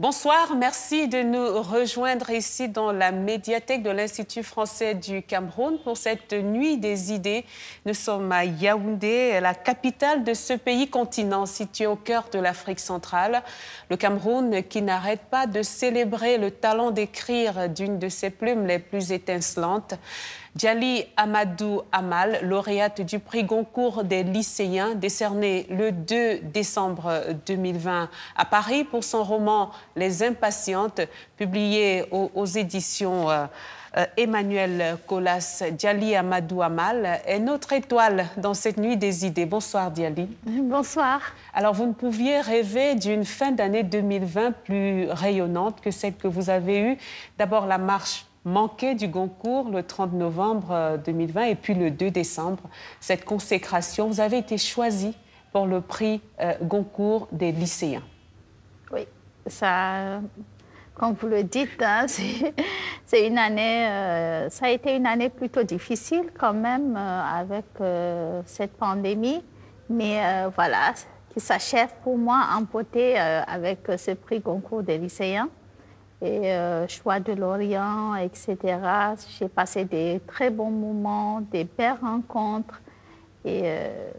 Bonsoir, merci de nous rejoindre ici dans la médiathèque de l'Institut français du Cameroun pour cette nuit des idées. Nous sommes à Yaoundé, la capitale de ce pays continent situé au cœur de l'Afrique centrale. Le Cameroun qui n'arrête pas de célébrer le talent d'écrire d'une de ses plumes les plus étincelantes. Djali Amadou Amal, lauréate du prix Goncourt des lycéens, décerné le 2 décembre 2020 à Paris pour son roman Les Impatientes, publié aux, éditions euh, Emmanuel Colas. Djali Amadou Amal est notre étoile dans cette nuit des idées. Bonsoir Djali. Bonsoir. Alors vous ne pouviez rêver d'une fin d'année 2020 plus rayonnante que celle que vous avez eue. D'abord la marche manqué du Goncourt le 30 novembre 2020 euh, et puis le 2 décembre. Cette consécration, vous avez été choisi pour le prix euh, Goncourt des lycéens. Oui, ça, comme vous le dites, hein, c'est une année, euh, ça a été une année plutôt difficile quand même avec cette pandémie, mais voilà, qui s'achève pour moi en beauté avec ce prix Goncourt des lycéens et euh, choix de l'Orient, etc. J'ai passé des très bons moments, des belles rencontres. Et euh,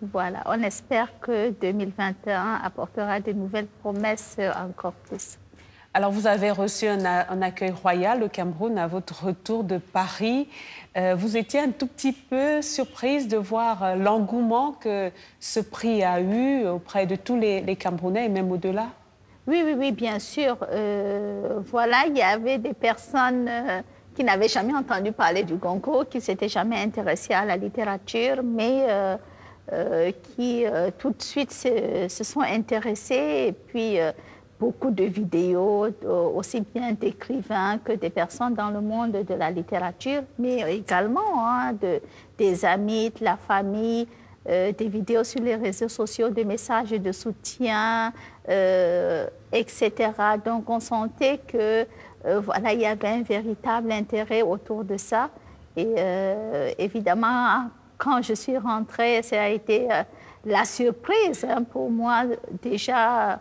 voilà, on espère que 2021 apportera de nouvelles promesses encore plus. Alors, vous avez reçu un, accueil royal au Cameroun à votre retour de Paris. Euh, vous étiez un tout petit peu surprise de voir l'engouement que ce prix a eu auprès de tous les, les Camerounais et même au-delà? Oui, oui, oui, bien sûr. Euh, voilà, il y avait des personnes euh, qui n'avaient jamais entendu parler du Gongo, qui s'étaient jamais intéressées à la littérature, mais euh, qui tout de suite se, sont intéressées. Et puis, beaucoup de vidéos, aussi bien d'écrivains que des personnes dans le monde de la littérature, mais également hein, de, des amis, de la famille. Euh, des vidéos sur les réseaux sociaux, des messages de soutien, euh, etc. Donc on sentait que euh, voilà, il y avait un véritable intérêt autour de ça. Et évidemment, quand je suis rentrée, ça a été la surprise hein, pour moi. Déjà,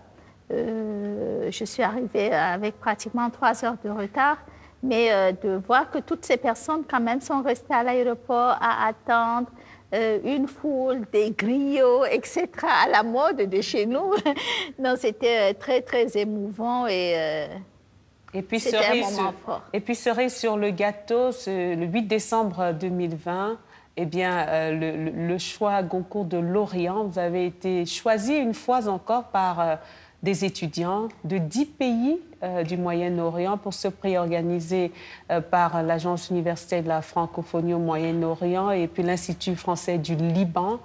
je suis arrivée avec pratiquement trois heures de retard mais de voir que toutes ces personnes quand même sont restées à l'aéroport à attendre, euh, une foule, des griots, etc., à la mode de chez nous. non, c'était euh, très, très émouvant et, euh, et puis un moment fort. Et puis, serait sur le gâteau, le 8 décembre 2020, eh bien, le, le, choix Goncourt de Lorient, vous avez été choisi une fois encore par des étudiants de dix pays euh, du Moyen-Orient pour ce prix organisé euh, par l'Agence universitaire de la francophonie au Moyen-Orient et puis l'Institut français du Liban,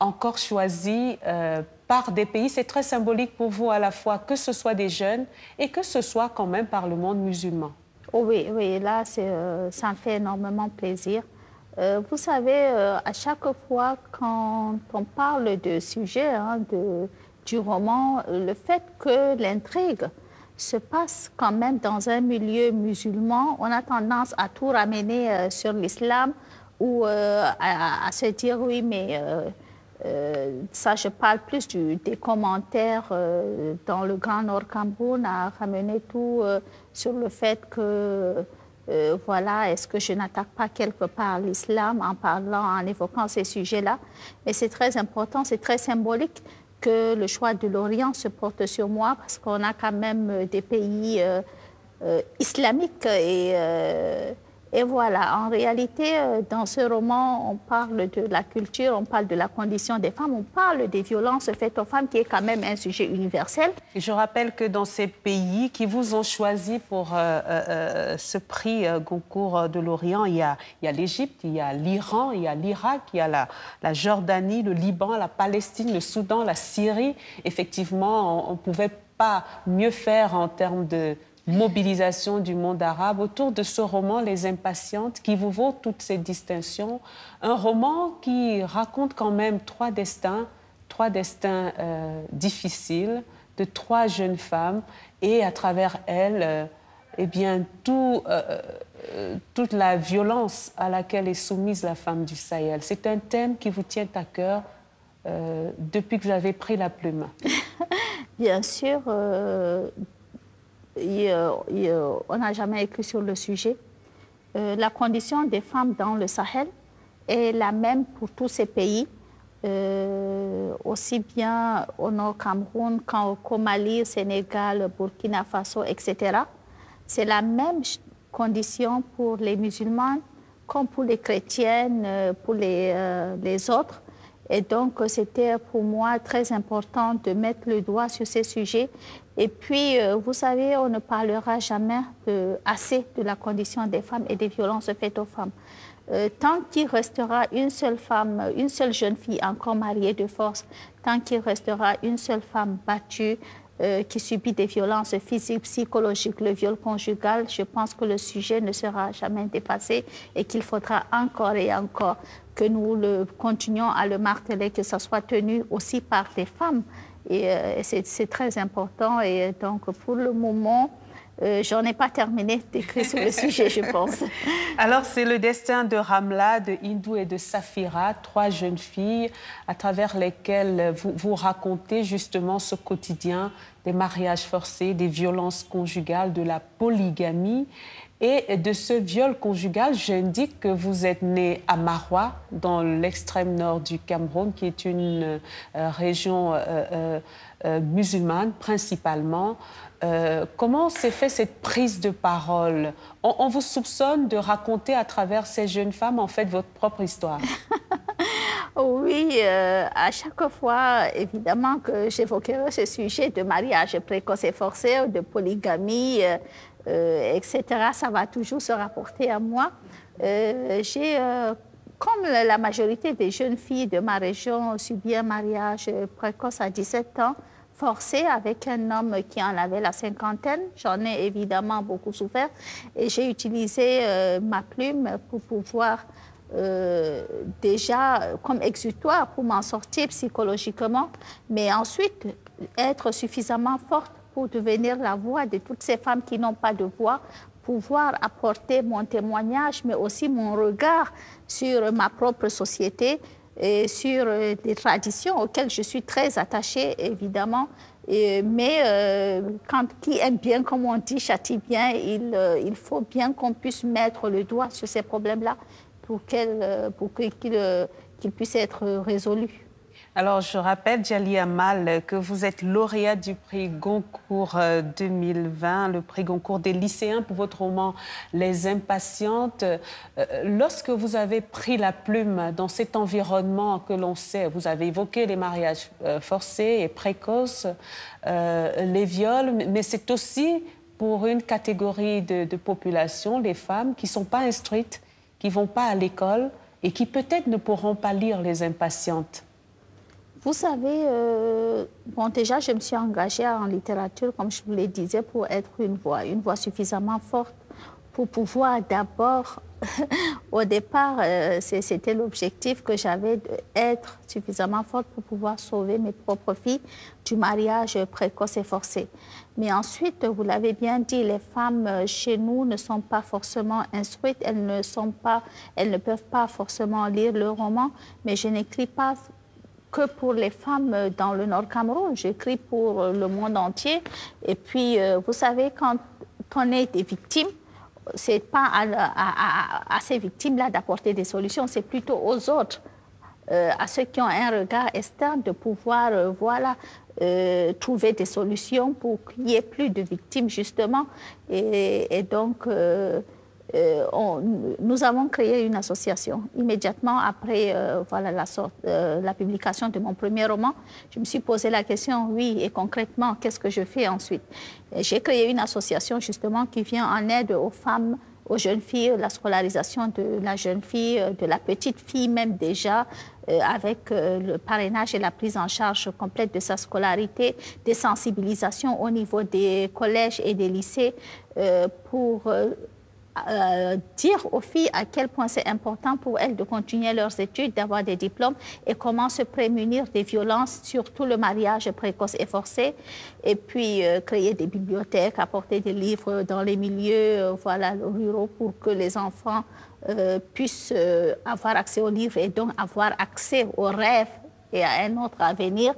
encore choisi euh, par des pays. C'est très symbolique pour vous à la fois que ce soit des jeunes et que ce soit quand même par le monde musulman. Oh oui, oui, là, ça me fait énormément plaisir. vous savez, à chaque fois quand on parle de sujets, hein, de du roman le fait que l'intrigue se passe quand même dans un milieu musulman. On a tendance à tout ramener euh, sur l'islam ou euh, à, se dire oui, mais euh, ça, je parle plus des commentaires dans le Grand Nord Cameroun, à ramener tout sur le fait que voilà, est-ce que je n'attaque pas quelque part l'islam en parlant, en évoquant ces sujets-là. Mais c'est très important, c'est très symbolique que le choix de l'Orient se porte sur moi parce qu'on a quand même euh, des pays euh, euh, islamiques et et voilà, en réalité, euh, dans ce roman, on parle de la culture, on parle de la condition des femmes, on parle des violences faites aux femmes, qui est quand même un sujet universel. Je rappelle que dans ces pays qui vous ont choisi pour euh, euh, ce prix Goncourt de l'Orient, il y a l'Égypte, il y a l'Iran, il y a l'Irak, il y a la, Jordanie, le Liban, la Palestine, le Soudan, la Syrie. Effectivement, on ne pouvait pas mieux faire en termes de mobilisation du monde arabe autour de ce roman Les Impatientes qui vous vaut toutes ces distinctions. Un roman qui raconte quand même trois destins, trois destins euh, difficiles de trois jeunes femmes et à travers elles, euh, eh bien, tout, euh, toute la violence à laquelle est soumise la femme du Sahel. C'est un thème qui vous tient à cœur depuis que vous avez pris la plume. Bien sûr, on n'a jamais écrit sur le sujet. la condition des femmes dans le Sahel est la même pour tous ces pays. aussi bien au Nord Cameroun qu'au Mali, Sénégal, Burkina Faso, etc. C'est la même condition pour les musulmans comme pour les chrétiennes, euh, pour euh, les autres. Et donc, c'était pour moi très important de mettre le doigt sur ces sujets. Et puis, euh, vous savez, on ne parlera jamais assez de la condition des femmes et des violences faites aux femmes. tant qu'il restera une seule femme, une seule jeune fille encore mariée de force, tant qu'il restera une seule femme battue, euh, qui subit des violences physiques, psychologiques, le viol conjugal, je pense que le sujet ne sera jamais dépassé et qu'il faudra encore et encore que nous le continuions à le marteler, que ça soit tenu aussi par des femmes. Et, euh, c'est très important. Et donc, pour le moment, euh, j'en ai pas terminé d'écrire sur le sujet, je pense. Alors, c'est le destin de Ramla, de Hindou et de Safira, trois jeunes filles à travers lesquelles vous, vous racontez justement ce quotidien des mariages forcés, des violences conjugales, de la polygamie. Et de ce viol conjugal, j'indique que vous êtes né à Marois, dans l'extrême nord du Cameroun, qui est une euh, région euh, musulmane principalement. Euh, comment s'est fait cette prise de parole? On, vous soupçonne de raconter à travers ces jeunes femmes, en fait, votre propre histoire. oui, euh, à chaque fois, évidemment, que j'évoquerai ce sujet de mariage précoce et forcé, de polygamie, euh, etc., ça va toujours se rapporter à moi. J'ai comme la majorité des jeunes filles de ma région subi un mariage précoce à 17 ans, forcée avec un homme qui en avait la cinquantaine. J'en ai évidemment beaucoup souffert et j'ai utilisé euh, ma plume pour pouvoir euh, déjà comme exutoire pour m'en sortir psychologiquement, mais ensuite être suffisamment forte pour devenir la voix de toutes ces femmes qui n'ont pas de voix, pouvoir apporter mon témoignage, mais aussi mon regard sur ma propre société, et sur euh, des traditions auxquelles je suis très attachée, évidemment. mais euh, quand qui aime bien, comme on dit, châtie bien, il, euh, il faut bien qu'on puisse mettre le doigt sur ces problèmes-là pour qu'ils puissent être résolus. Alors, je rappelle, Djali Amal, que vous êtes lauréat du prix Goncourt 2020, euh, le prix Goncourt des lycéens pour votre roman Les Impatientes. Euh, lorsque vous avez pris la plume dans cet environnement que l'on sait, vous avez évoqué les mariages euh, forcés et précoces, les viols, mais c'est aussi pour une catégorie de, de population, les femmes qui ne sont pas instruites, qui ne vont pas à l'école et qui peut-être ne pourront pas lire Les Impatientes. Vous savez, euh, déjà, je me suis engagée en littérature, comme je vous le disais, pour être une voix, une voix suffisamment forte pour pouvoir d'abord, au départ, euh, c'était l'objectif que j'avais d'être suffisamment forte pour pouvoir sauver mes propres filles du mariage précoce et forcé. Mais ensuite, vous l'avez bien dit, les femmes euh, chez nous ne sont pas forcément instruites, elles ne, sont pas, elles ne peuvent pas forcément lire le roman, mais je n'écris pas que pour les femmes dans le Nord Cameroun, j'écris pour le monde entier. Et puis, euh, vous savez, quand on est des victimes, c'est pas à, ces victimes-là d'apporter des solutions, c'est plutôt aux autres, euh, à ceux qui ont un regard externe, de pouvoir, euh, voilà, trouver des solutions pour qu'il n'y ait plus de victimes, justement. Et, et donc, euh, nous avons créé une association. Immédiatement après euh, euh, la, publication de mon premier roman, je me suis posé la question, oui, et concrètement, qu'est-ce que je fais ensuite? J'ai créé une association justement qui vient en aide aux femmes, aux jeunes filles, la scolarisation de la jeune fille, de la petite fille même déjà, avec le parrainage et la prise en charge complète de sa scolarité, des sensibilisations au niveau des collèges et des lycées pour euh, dire aux filles à quel point c'est important pour elles de continuer leurs études, d'avoir des diplômes et comment se prémunir des violences, surtout le mariage précoce et forcé, et puis euh, créer des bibliothèques, apporter des livres dans les milieux euh, voilà, ruraux pour que les enfants puissent avoir accès aux livres et donc avoir accès aux rêves et à un autre avenir.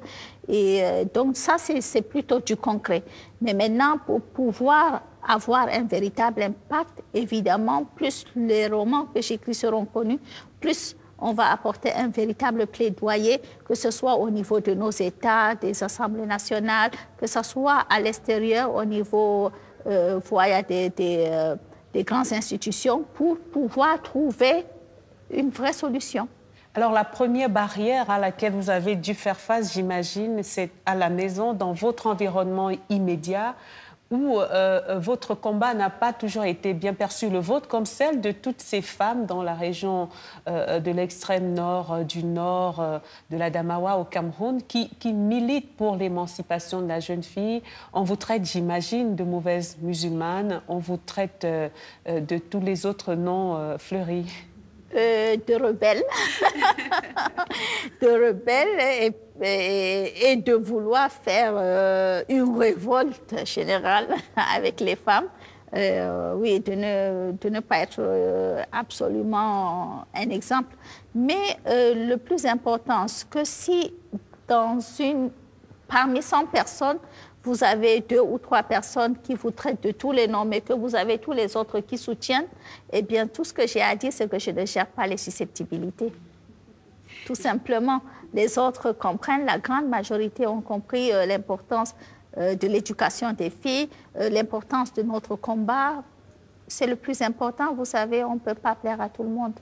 Et donc ça, c'est plutôt du concret. Mais maintenant, pour pouvoir avoir un véritable impact, évidemment, plus les romans que j'écris seront connus, plus on va apporter un véritable plaidoyer, que ce soit au niveau de nos États, des assemblées nationales, que ce soit à l'extérieur, au niveau euh, des, des, euh, des grandes institutions, pour pouvoir trouver une vraie solution. Alors la première barrière à laquelle vous avez dû faire face, j'imagine, c'est à la maison, dans votre environnement immédiat où euh, euh, votre combat n'a pas toujours été bien perçu, le vôtre, comme celle de toutes ces femmes dans la région euh, de l'extrême nord, du nord, de la Damawa au Cameroun, qui, qui militent pour l'émancipation de la jeune fille. On vous traite, j'imagine, de mauvaise musulmane, on vous traite de tous les autres noms fleuris. Euh, de rebelles, de rebelles et, de vouloir faire euh, une révolte générale avec les femmes. Euh, oui, de ne, de ne, pas être absolument un exemple. Mais le plus important, c'est que si dans une, parmi 100 personnes, vous avez deux ou trois personnes qui vous traitent de tous les noms, mais que vous avez tous les autres qui soutiennent, eh bien, tout ce que j'ai à dire, c'est que je ne gère pas les susceptibilités. Tout simplement, les autres comprennent, la grande majorité ont compris euh, l'importance euh, de l'éducation des filles, euh, l'importance de notre combat. C'est le plus important, vous savez, on ne peut pas plaire à tout le monde.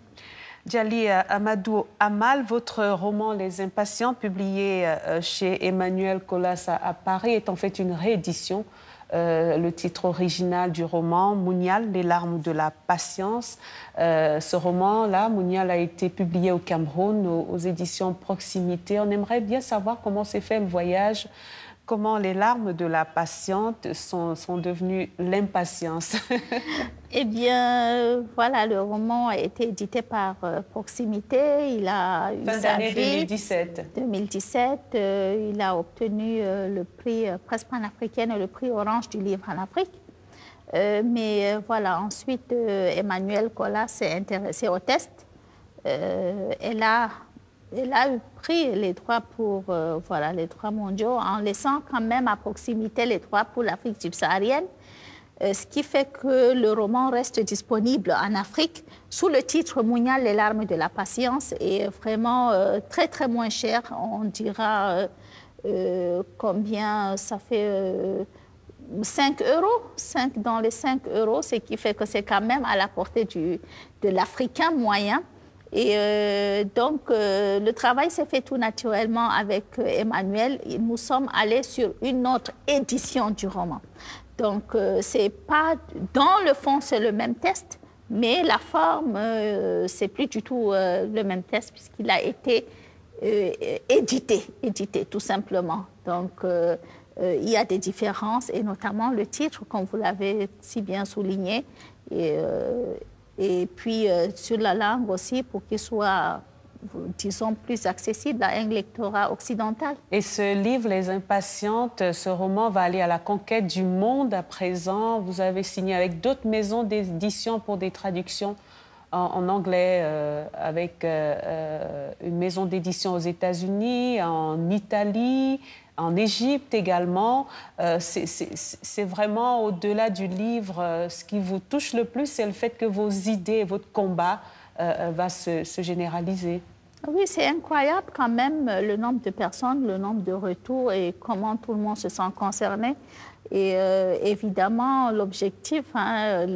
Djali Amadou Amal, votre roman Les Impatients, publié euh, chez Emmanuel Colas à Paris, est en fait une réédition. Euh, le titre original du roman, Mounial, Les larmes de la patience. Euh, ce roman-là, Mounial, a été publié au Cameroun aux, éditions Proximité. On aimerait bien savoir comment s'est fait le voyage comment les larmes de la patiente sont, sont devenues l'impatience Eh bien, voilà, le roman a été édité par euh, Proximité. Il a eu fin d'année 2017. 2017, il a obtenu euh, le prix euh, Presse panafricaine et le prix Orange du livre en Afrique. mais voilà, ensuite, Emmanuel Collat s'est intéressé au test. elle a elle a pris les droits pour euh, les droits mondiaux en laissant quand même à proximité les droits pour l'Afrique subsaharienne, euh, ce qui fait que le roman reste disponible en Afrique sous le titre Mounial, les larmes de la patience et vraiment euh, très très moins cher. On dira combien ça fait. 5 euros, 5 dans les 5 euros, ce qui fait que c'est quand même à la portée de l'Africain moyen. Et euh, donc, euh, le travail s'est fait tout naturellement avec euh, Emmanuel. Nous sommes allés sur une autre édition du roman. Donc, c'est pas dans le fond, c'est le même test, mais la forme, c'est plus du tout le même test puisqu'il a été édité, édité tout simplement. Donc, il y a des différences et notamment le titre, comme vous l'avez si bien souligné, et puis euh, sur la langue aussi pour qu'il soit disons, plus accessible à un lectorat occidental. Et ce livre, Les Impatientes, ce roman va aller à la conquête du monde à présent. Vous avez signé avec d'autres maisons d'édition pour des traductions en, anglais, euh, avec euh, une maison d'édition aux États-Unis, en Italie, en Égypte également. Euh, c'est vraiment au-delà du livre, euh, ce qui vous touche le plus, c'est le fait que vos idées, votre combat euh, va se, généraliser. Oui, c'est incroyable quand même le nombre de personnes, le nombre de retours et comment tout le monde se sent concerné. Et évidemment, l'objectif hein,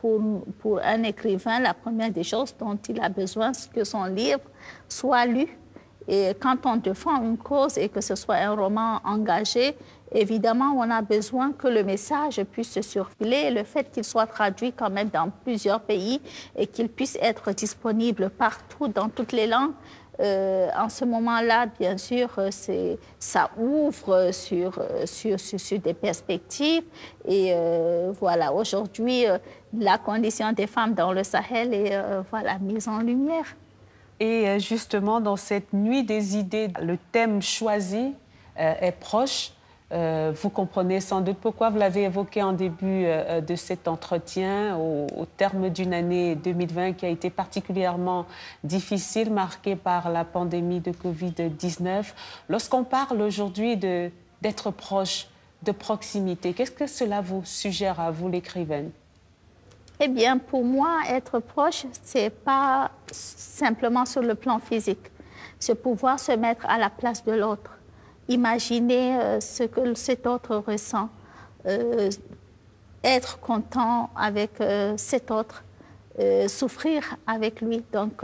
pour, pour un écrivain, la première des choses dont il a besoin, c'est que son livre soit lu et quand on défend une cause et que ce soit un roman engagé, évidemment, on a besoin que le message puisse se circuler, le fait qu'il soit traduit quand même dans plusieurs pays et qu'il puisse être disponible partout, dans toutes les langues. Euh, en ce moment-là, bien sûr, ça ouvre sur, des perspectives. Et euh, voilà, aujourd'hui, euh, la condition des femmes dans le Sahel est voilà, mise en lumière. Et euh, justement, dans cette nuit des idées, le thème choisi euh, est proche Euh, vous comprenez sans doute pourquoi vous l'avez évoqué en début de cet entretien, au, terme d'une année 2020 qui a été particulièrement difficile, marquée par la pandémie de Covid-19. Lorsqu'on parle aujourd'hui d'être proche, de proximité, qu'est-ce que cela vous suggère à vous, l'écrivaine? Eh bien, pour moi, être proche, c'est pas simplement sur le plan physique, c'est pouvoir se mettre à la place de l'autre. Imaginer euh, ce que cet autre ressent, euh, être content avec euh, cet autre, souffrir avec lui. Donc,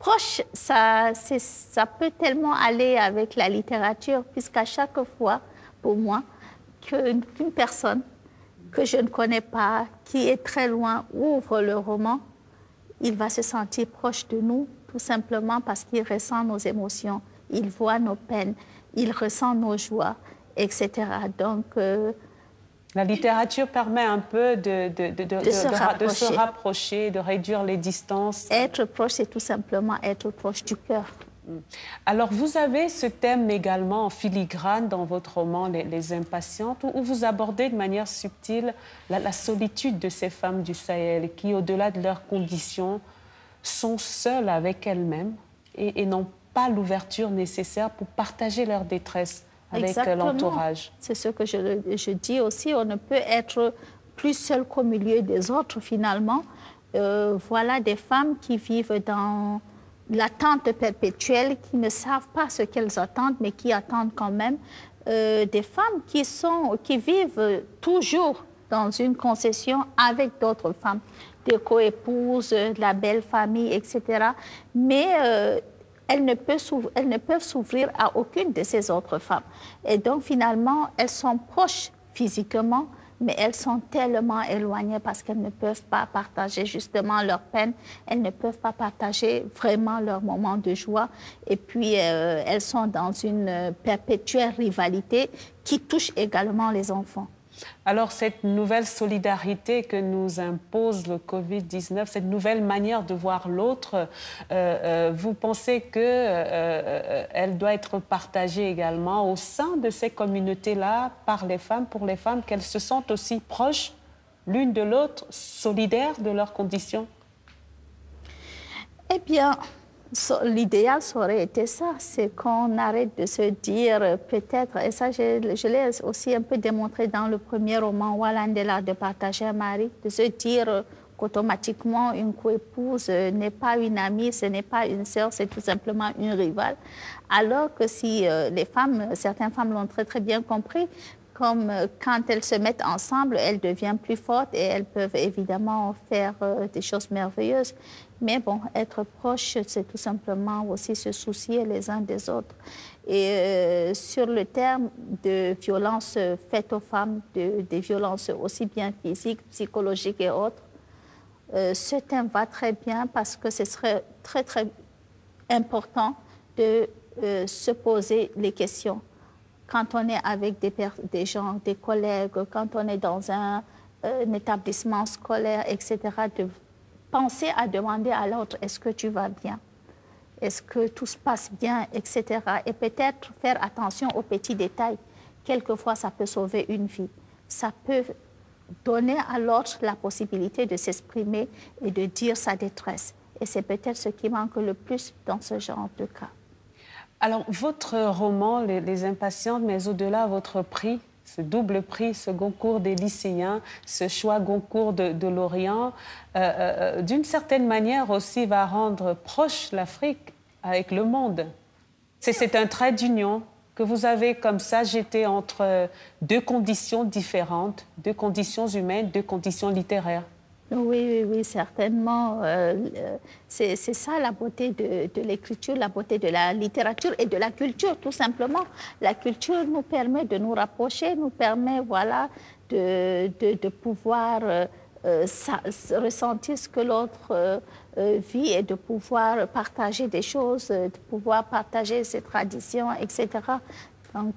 proche, ça, ça peut tellement aller avec la littérature, puisqu'à chaque fois, pour moi, qu'une personne que je ne connais pas, qui est très loin, ouvre le roman, il va se sentir proche de nous, tout simplement parce qu'il ressent nos émotions, il voit nos peines, il ressent nos joies, etc. Donc, euh, la littérature permet un peu de, de, se rapprocher, de réduire les distances. Être proche, c'est tout simplement être proche du cœur. Mm. Alors, vous avez ce thème également en filigrane dans votre roman Les, Impatientes, où vous abordez de manière subtile la, solitude de ces femmes du Sahel qui, au-delà de leurs conditions, sont seules avec elles-mêmes et, et n'ont pas l'ouverture nécessaire pour partager leur détresse avec l'entourage. C'est ce que je, je, dis aussi. On ne peut être plus seul qu'au milieu des autres, finalement. Euh, voilà des femmes qui vivent dans l'attente perpétuelle, qui ne savent pas ce qu'elles attendent, mais qui attendent quand même. Euh, des femmes qui, sont, qui vivent toujours dans une concession avec d'autres femmes, des coépouses, la belle famille, etc. Mais euh, elles ne, peuvent elles ne peuvent s'ouvrir à aucune de ces autres femmes. Et donc, finalement, elles sont proches physiquement, mais elles sont tellement éloignées parce qu'elles ne peuvent pas partager justement leur peine, elles ne peuvent pas partager vraiment leur moment de joie. Et puis, euh, elles sont dans une perpétuelle rivalité qui touche également les enfants. Alors cette nouvelle solidarité que nous impose le Covid-19, cette nouvelle manière de voir l'autre, euh, euh, vous pensez qu'elle euh, doit être partagée également au sein de ces communautés-là par les femmes, pour les femmes, qu'elles se sentent aussi proches l'une de l'autre, solidaires de leurs conditions? Eh bien, L'idéal, ça aurait été ça, c'est qu'on arrête de se dire peut-être, et ça je, l'ai aussi un peu démontré dans le premier roman Walandela de partager un mari, de se dire qu'automatiquement une coépouse n'est pas une amie, ce n'est pas une sœur, c'est tout simplement une rivale. Alors que si euh, les femmes, certaines femmes l'ont très très bien compris, comme euh, quand elles se mettent ensemble, elles deviennent plus fortes et elles peuvent évidemment faire euh, des choses merveilleuses. Mais bon, être proche, c'est tout simplement aussi se soucier les uns des autres. Et euh, sur le terme de violences faites aux femmes, de, des violences aussi bien physiques, psychologiques et autres, euh, ce thème va très bien parce que ce serait très, très important de euh, se poser les questions. Quand on est avec des, gens, des collègues, quand on est dans un, un établissement scolaire, etc., de penser à demander à l'autre, est-ce que tu vas bien? Est-ce que tout se passe bien, etc. Et peut-être faire attention aux petits détails. Quelquefois, ça peut sauver une vie. Ça peut donner à l'autre la possibilité de s'exprimer et de dire sa détresse. Et c'est peut-être ce qui manque le plus dans ce genre de cas. Alors, votre roman, Les, les Impatientes, mais au-delà, votre prix, ce double prix, ce Goncourt des lycéens, ce choix Goncourt de, l'Orient, euh, euh, d'une certaine manière aussi va rendre proche l'Afrique avec le monde. C'est un trait d'union que vous avez comme ça jeté entre deux conditions différentes, deux conditions humaines, deux conditions littéraires. Oui, oui, oui, certainement. Euh, c'est ça la beauté de, l'écriture, la beauté de la littérature et de la culture, tout simplement. La culture nous permet de nous rapprocher, nous permet, voilà, de, de, pouvoir euh, euh, ressentir ce que l'autre vit et de pouvoir partager des choses, de pouvoir partager ses traditions, etc. Donc,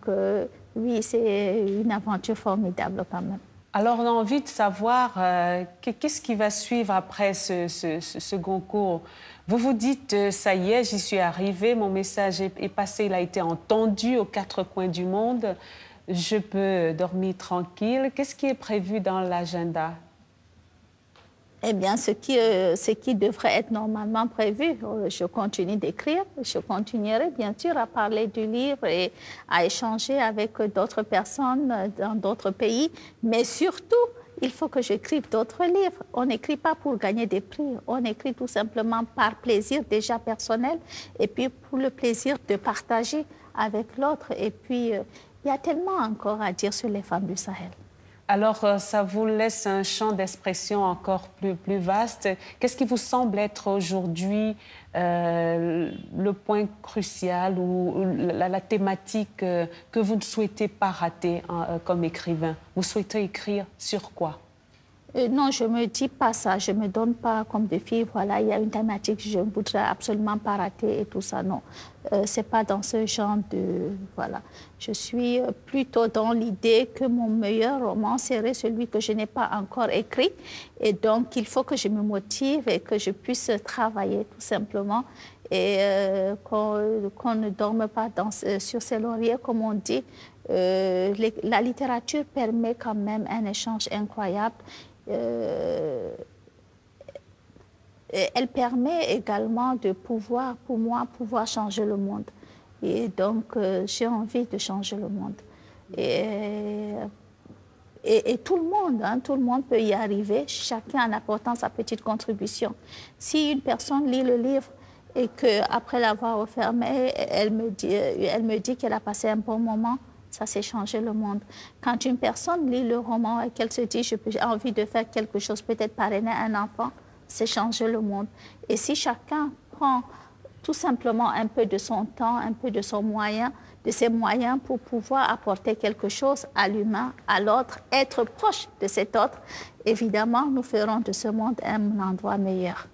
oui, c'est une aventure formidable quand même. Alors, on a envie de savoir euh, qu'est-ce qui va suivre après ce, second cours? Vous vous dites, euh, ça y est, j'y suis arrivé, mon message est, passé, il a été entendu aux quatre coins du monde. je peux dormir tranquille. Qu'est-ce qui est prévu dans l'agenda? Eh bien, ce qui, euh, ce qui devrait être normalement prévu, euh, je continue d'écrire, je continuerai bien sûr à parler du livre et à échanger avec d'autres personnes dans d'autres pays, mais surtout, il faut que j'écrive d'autres livres. On n'écrit pas pour gagner des prix, on écrit tout simplement par plaisir déjà personnel et puis pour le plaisir de partager avec l'autre. Et puis, euh, il y a tellement encore à dire sur les femmes du Sahel. Alors, euh, ça vous laisse un champ d'expression encore plus, plus vaste. Qu'est-ce qui vous semble être aujourd'hui euh, le point crucial ou la, thématique euh, que vous ne souhaitez pas rater hein, comme écrivain? Vous souhaitez écrire sur quoi? Euh, non, je ne me dis pas ça. Je ne me donne pas comme défi, voilà, il y a une thématique que je ne voudrais absolument pas rater et tout ça. Non, euh, ce n'est pas dans ce genre de... Voilà. Je suis euh, plutôt dans l'idée que mon meilleur roman serait celui que je n'ai pas encore écrit. Et donc, il faut que je me motive et que je puisse travailler tout simplement et qu'on ne dorme pas sur ses lauriers, comme on dit. la littérature permet quand même un échange incroyable euh, elle permet également de pouvoir, pour moi, pouvoir changer le monde. Et donc, euh, j'ai envie de changer le monde. Et, et, tout le monde, hein, tout le monde peut y arriver, chacun en apportant sa petite contribution. Si une personne lit le livre et qu'après l'avoir refermé, elle me dit, qu'elle a passé un bon moment, ça, c'est changer le monde. Quand une personne lit le roman et qu'elle se dit, j'ai envie de faire quelque chose, peut-être parrainer un enfant, c'est changer le monde. Et si chacun prend tout simplement un peu de son temps, un peu de son moyen, de ses moyens pour pouvoir apporter quelque chose à l'humain, à l'autre, être proche de cet autre, évidemment, nous ferons de ce monde un endroit meilleur.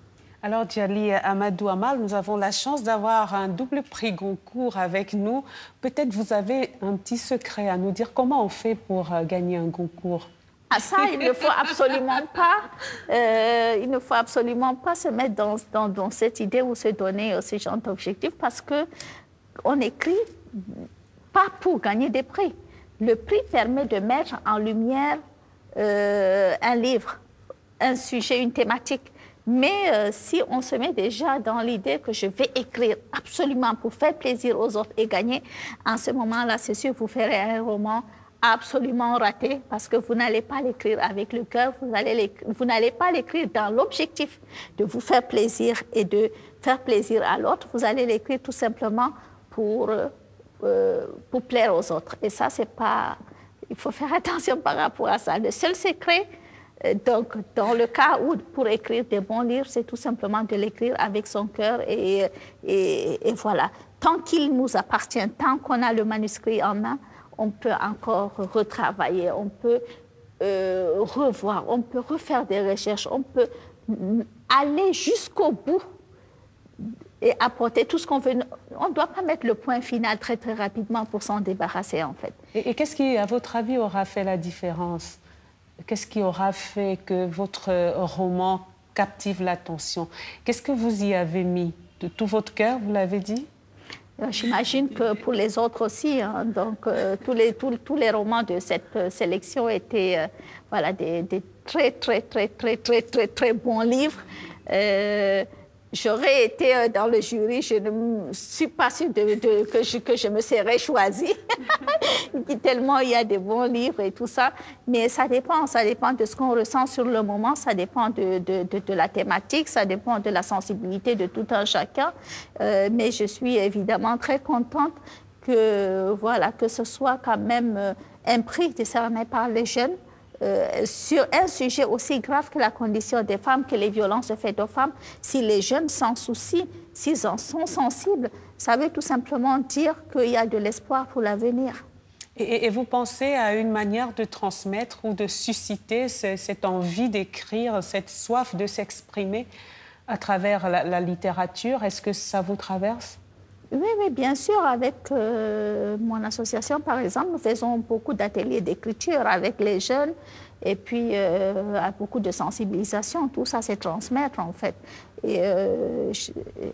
Alors, Djali Amadou Amal, nous avons la chance d'avoir un double prix Goncourt avec nous. Peut-être vous avez un petit secret à nous dire. Comment on fait pour euh, gagner un Goncourt? Ah, ça, il ne faut absolument pas, euh, il ne faut absolument pas se mettre dans, dans, cette idée ou se donner ce genre d'objectif parce que on écrit pas pour gagner des prix. Le prix permet de mettre en lumière euh, un livre, un sujet, une thématique. Mais euh, si on se met déjà dans l'idée que je vais écrire absolument pour faire plaisir aux autres et gagner, en ce moment-là, c'est sûr, vous ferez un roman absolument raté parce que vous n'allez pas l'écrire avec le cœur, vous, n'allez pas l'écrire dans l'objectif de vous faire plaisir et de faire plaisir à l'autre. Vous allez l'écrire tout simplement pour, euh, euh, pour plaire aux autres. Et ça, c'est pas... Il faut faire attention par rapport à ça. Le seul secret, donc, dans le cas où pour écrire des bons livres, c'est tout simplement de l'écrire avec son cœur et, et, voilà. Tant qu'il nous appartient, tant qu'on a le manuscrit en main, on peut encore retravailler, on peut euh, revoir, on peut refaire des recherches, on peut aller jusqu'au bout et apporter tout ce qu'on veut. On ne doit pas mettre le point final très très rapidement pour s'en débarrasser en fait. et qu'est-ce qui, à votre avis, aura fait la différence Qu'est-ce qui aura fait que votre roman captive l'attention? Qu'est-ce que vous y avez mis? De tout votre cœur, vous l'avez dit? Euh, J'imagine que pour les autres aussi. Hein. donc, euh, tous, les, tous, les romans de cette euh, sélection étaient voilà, des, des, très, très, très, très, très, très, très bons livres j'aurais été euh, dans le jury, je ne suis pas sûre de, que, je, que je me serais choisie, tellement il y a des bons livres et tout ça. Mais ça dépend, ça dépend de ce qu'on ressent sur le moment, ça dépend de, de, de, la thématique, ça dépend de la sensibilité de tout un chacun. Euh, mais je suis évidemment très contente que, voilà, que ce soit quand même euh, un prix décerné par les jeunes. Euh, sur un sujet aussi grave que la condition des femmes, que les violences faites aux femmes, si les jeunes s'en soucient, s'ils en sont sensibles, ça veut tout simplement dire qu'il y a de l'espoir pour l'avenir. Et, vous pensez à une manière de transmettre ou de susciter cette envie d'écrire, cette soif de s'exprimer à travers la littérature? Est-ce que ça vous traverse? Oui, oui, bien sûr. Avec euh, mon association, par exemple, nous faisons beaucoup d'ateliers d'écriture avec les jeunes et puis euh, beaucoup de sensibilisation. Tout ça, c'est transmettre en fait. Et, euh,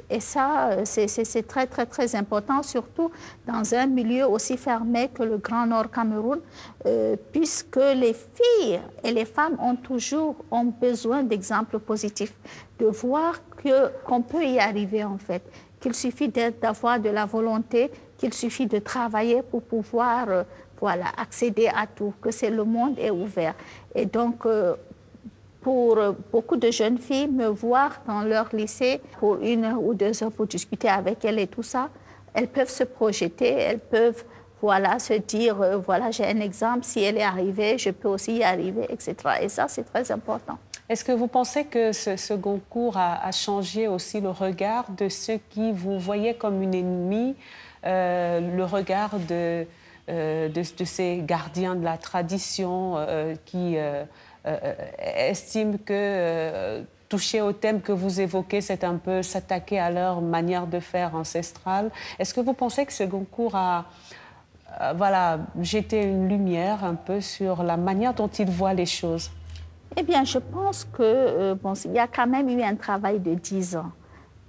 et ça, c'est très, très, très important, surtout dans un milieu aussi fermé que le Grand Nord Cameroun, euh, puisque les filles et les femmes ont toujours ont besoin d'exemples positifs, de voir qu'on peut y arriver en fait, qu'il suffit d'avoir de la volonté, qu'il suffit de travailler pour pouvoir euh, voilà, accéder à tout, que c'est le monde est ouvert. Et donc, pour beaucoup de jeunes filles, me voir dans leur lycée pour une ou deux heures pour discuter avec elles et tout ça, elles peuvent se projeter, elles peuvent voilà, se dire, euh, voilà, j'ai un exemple, si elle est arrivée, je peux aussi y arriver, etc. Et ça, c'est très important. Est-ce que vous pensez que ce, ce concours a, changé aussi le regard de ceux qui vous voyaient comme une ennemie, euh, le regard de, euh, de, ces gardiens de la tradition qui euh, euh, estiment que toucher au thème que vous évoquez, c'est un peu s'attaquer à leur manière de faire ancestrale? Est-ce que vous pensez que ce concours a voilà, jeté une lumière un peu sur la manière dont ils voient les choses? Eh bien, je pense que bon, il y a quand même eu un travail de dix ans.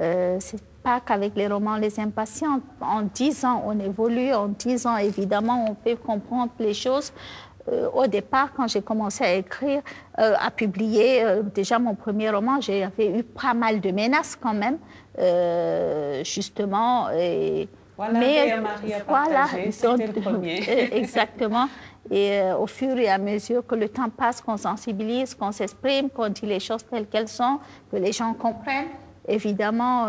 Euh, c'est pas qu'avec les romans Les Impatients. En dix ans, on évolue. En dix ans, évidemment, on peut comprendre les choses. Euh, au départ, quand j'ai commencé à écrire, euh, à publier euh, déjà mon premier roman, j'avais eu pas mal de menaces quand même, justement. Et, voilà, mais voilà, c'était le premier. exactement. Et au fur et à mesure que le temps passe, qu'on sensibilise, qu'on s'exprime, qu'on dit les choses telles qu'elles sont, que les gens comprennent, évidemment,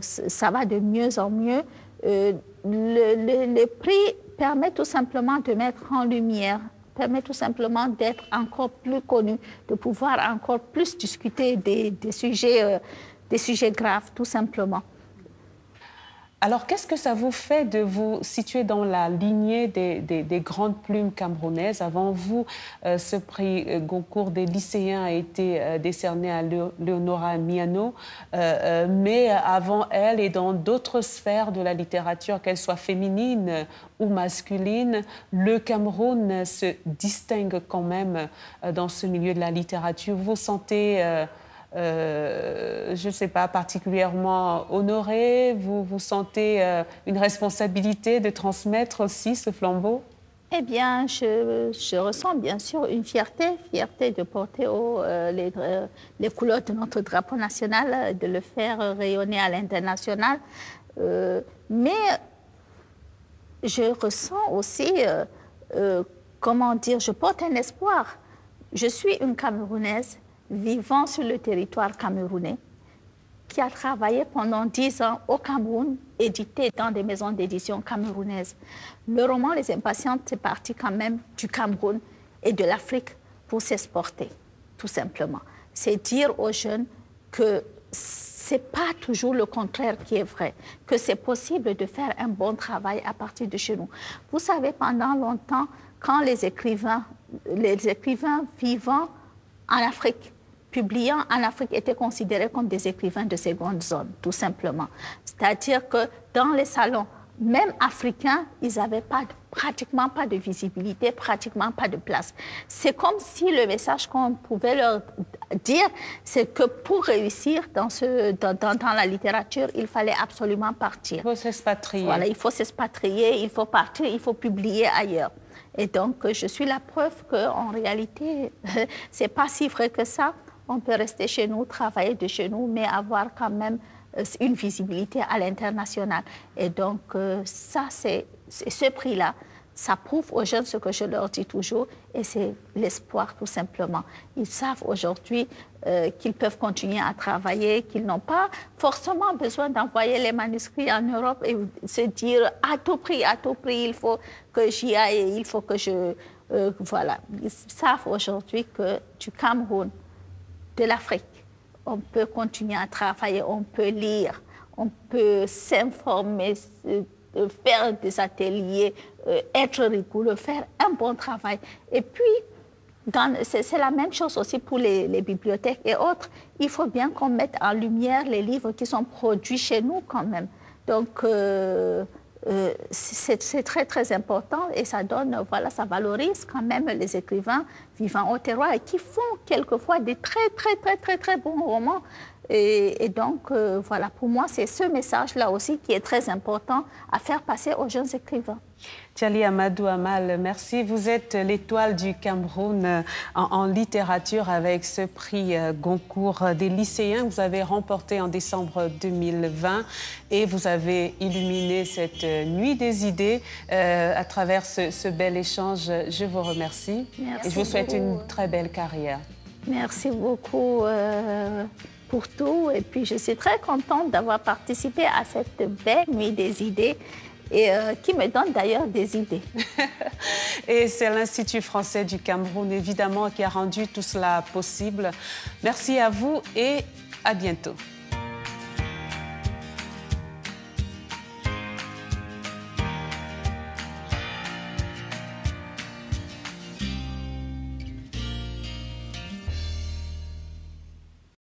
ça va de mieux en mieux. le, le, prix permet tout simplement de mettre en lumière permet tout simplement d'être encore plus connu, de pouvoir encore plus discuter des, sujets, euh, des sujets graves, tout simplement. Alors, qu'est-ce que ça vous fait de vous situer dans la lignée des, grandes plumes camerounaises? Avant vous, euh, ce prix euh, Goncourt des lycéens a été euh, décerné à Leonora Miano, mais avant elle et dans d'autres sphères de la littérature, qu'elle soit féminine ou masculine, le Cameroun se distingue quand même dans ce milieu de la littérature. Vous sentez euh, je ne sais pas, particulièrement honoré Vous vous sentez euh, une responsabilité de transmettre aussi ce flambeau? Eh bien, je, ressens bien sûr une fierté, fierté de porter euh, les, les, couleurs de notre drapeau national, de le faire rayonner à l'international. mais je ressens aussi, comment dire, je porte un espoir. Je suis une Camerounaise vivant sur le territoire camerounais, qui a travaillé pendant dix ans au Cameroun, édité dans des maisons d'édition camerounaises. Le roman Les Impatientes, c'est parti quand même du Cameroun et de l'Afrique pour s'exporter, tout simplement. C'est dire aux jeunes que c'est pas toujours le contraire qui est vrai, que c'est possible de faire un bon travail à partir de chez nous. Vous savez, pendant longtemps, quand les écrivains, les écrivains vivant en Afrique publiant en Afrique étaient considérés comme des écrivains de seconde zone, tout simplement. C'est-à-dire que dans les salons, même africains, ils n'avaient pas, pratiquement pas de visibilité, pratiquement pas de place. C'est comme si le message qu'on pouvait leur dire, c'est que pour réussir dans, ce, dans, dans, la littérature, il fallait absolument partir. Il faut s'expatrier. Voilà, il faut s'expatrier, il faut partir, il faut publier ailleurs. Et donc, je suis la preuve qu'en réalité, c'est pas si vrai que ça on peut rester chez nous, travailler de chez nous, mais avoir quand même euh, une visibilité à l'international. Et donc, euh, ça, c'est ce prix-là. Ça prouve aux jeunes ce que je leur dis toujours, et c'est l'espoir tout simplement. Ils savent aujourd'hui euh, qu'ils peuvent continuer à travailler, qu'ils n'ont pas forcément besoin d'envoyer les manuscrits en Europe et se dire à tout prix, à tout prix, il faut que j'y aille, il faut que je... voilà. Ils savent aujourd'hui que du Cameroun, de l'Afrique. On peut continuer à travailler, on peut lire, on peut s'informer, euh, faire des ateliers, euh, être rigoureux, faire un bon travail. Et puis, c'est la même chose aussi pour les, bibliothèques et autres. Il faut bien qu'on mette en lumière les livres qui sont produits chez nous quand même. Donc, euh, c'est très, très important et ça donne, voilà, ça valorise quand même les écrivains vivant au terroir et qui font quelquefois des très, très, très, très, très bons romans. Et, donc, euh, voilà, pour moi, c'est ce message-là aussi qui est très important à faire passer aux jeunes écrivains. Tchali Amadou Amal, merci. Vous êtes l'étoile du Cameroun euh, en, littérature avec ce prix euh, Goncourt des lycéens que vous avez remporté en décembre 2020 et vous avez illuminé cette nuit des idées à travers ce, bel échange. Je vous remercie et je vous souhaite une très belle carrière. Merci beaucoup pour tout. Et puis, je suis très contente d'avoir participé à cette belle nuit des idées et euh, qui me donne d'ailleurs des idées. et c'est l'Institut français du Cameroun, évidemment, qui a rendu tout cela possible. Merci à vous et à bientôt.